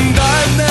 in darkness.